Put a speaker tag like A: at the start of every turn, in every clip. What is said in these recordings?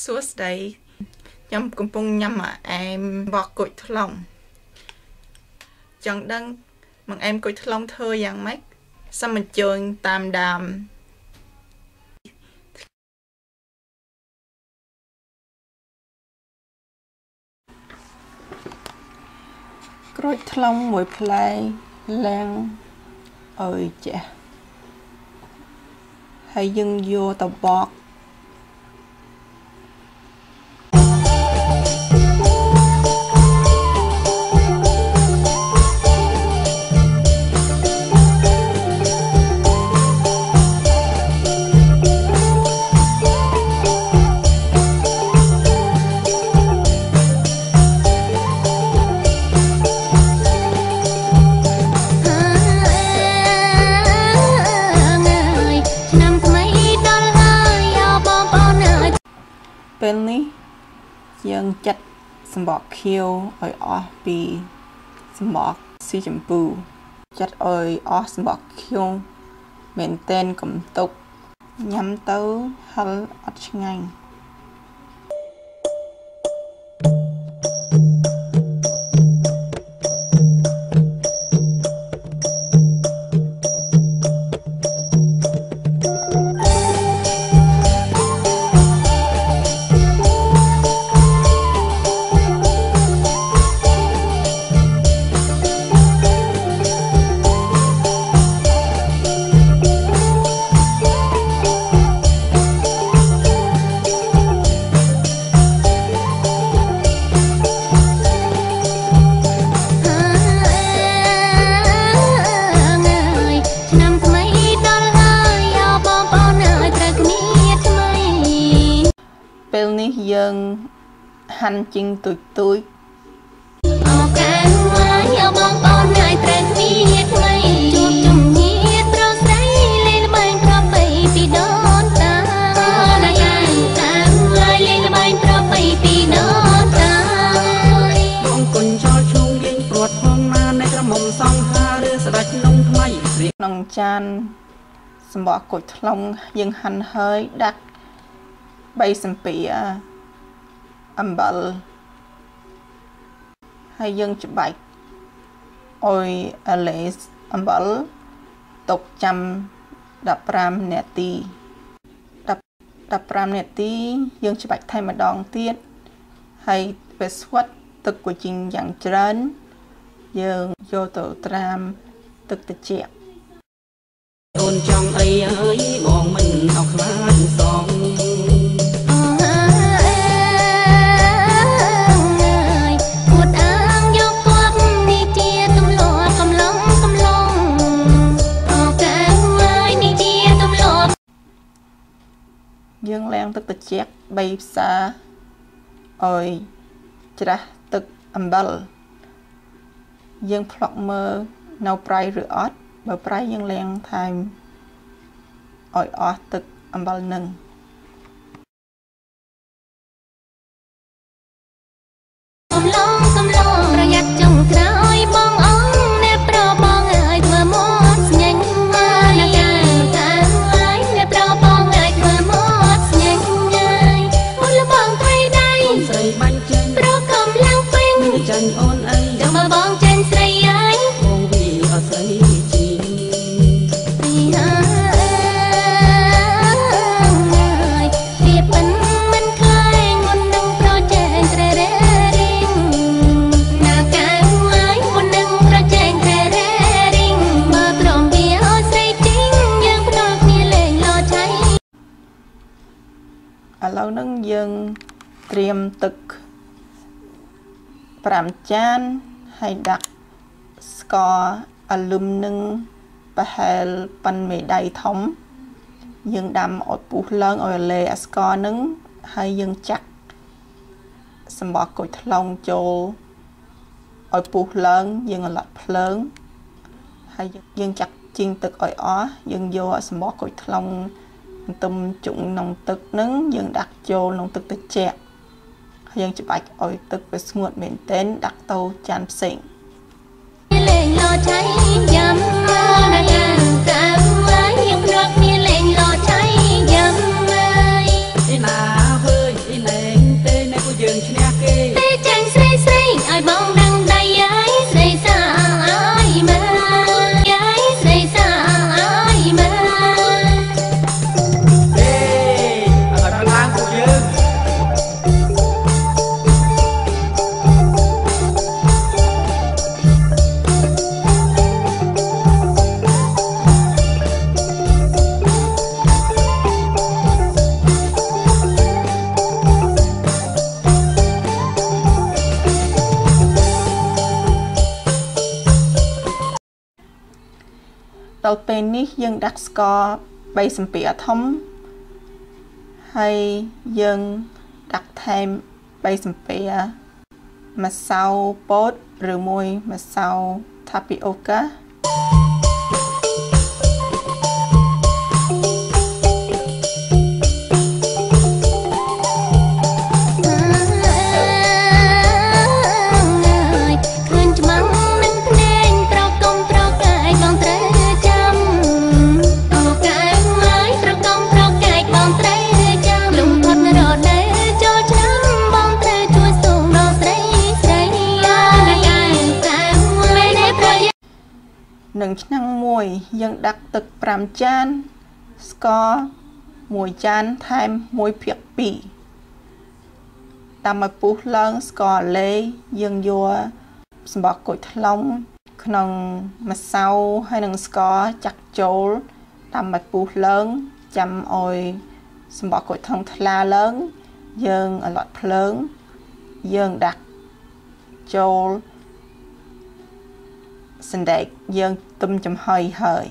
A: សួស្តីខ្ញុំកំពុងញ៉ាំអែមបោះគុជថ្លុងចង់ដឹងបង្អែមគុជថ្លុងធ្វើយ៉ាងម៉េចសូមអញ្ជើញតាមដានក្រូចថ្លុងមួយផ្លែលាងអើយចេះហើយយើងយកទៅបក ពេលនេះយើងចាត់សម្បកខៀវឲ្យអស់ពីសម្បកស៊ីចម្ពូចាត់ឲ្យអស់សម្បកខៀវមែនតែនកំទុកញ៉ាំទៅហិលអត់ឆ្ងាញ់ ហាន់ជីងទូចទូច
B: អូកានមកយកបងប្អូនឲ្យត្រូវគ្នាថ្មីជួបជំនាញប្រុសស្រីលេងល្បែងប្រពៃពីដូនតាណាកានកានឲ្យលេងល្បែងប្រពៃពីដូនតា
C: បងគុណចោលឈ្នួងលេងព្រាត់ផងណានៃក្រមុំសង្ហាឬស្ដាច់នំថ្មី
A: ក្នុងចានសម្បកគុជថ្លុងយើងហាន់ហើយដាក់3សំពីអំ បិលហើយយើងច្បាច់អុយអាឡេសអំបិលទុកចាំ15នាទី15នាទី យើងច្បាច់ថែមម្ដងទៀតហើយពេលស្វិតទឹកគូជីងយ៉ាងច្រើន យើងយកទៅត្រាំទឹកត្រជាក់
C: អូនចង់អីអើយបងមិនអោខ្លាចសង
A: យើងលាងទឹកត្រជាក់3ផ្សាឲ្យច្រាស់ទឹកអំបិលយើងផ្លុកមើលនៅប្រៃឬអត់បើប្រៃយើងលាងថែមឲ្យអស់ទឹកអំបិលនឹង
B: យើង
C: ត្រៀ
A: មទឹក5ចានហើយដាក់ស្ករអាលឹមនឹងប្រហែលប៉ិនមេដៃធំ យើងដាំឲ្យពុះឡើងឲ្យលេអាស្ករនឹងហើយយើងចាក់សម្បកគុជថ្លុងចូលឲ្យពុះឡើងយើងអន្លត់ភ្លើងហើយយើងចាក់ជីងទឹកឲ្យអស់យើងយកសម្បកគុជថ្លុង បន្ទឹមជុំក្នុងទឹកនឹងយើងដាក់ចូលក្នុងទឹកត្រជាក់ហើយយើងច្បាច់ឲ្យទឹកវាស្ងួតមែនទែនដាក់ទៅចានផ្សេង
B: លេងលោឆៃយ៉ាំ ដល់ពេលនេះយើងដាក់ស្ករ3សំពាធំហើយយើងដាក់ថែម3សំពាម្សៅពោតឬមួយម្សៅ tapioca ងឆ្នាំងមួយយើងដាក់ទឹក5ចានស្ករ1ចានថែម1ភាគ2តាមឲ្យពុះឡើងស្ករអាឡេយើងយកសម្បកគុយថ្លុំក្នុងម្សៅហើយនិងស្ករចាក់ចូលតាមឲ្យពុះឡើងចាំឲ្យសម្បកគុយថ្លុំថ្លាឡើង យើងអលត់ភ្លើង យើងដាក់ចូល សណ្ដែកយើងទុំចំហុយហើយ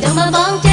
C: Come along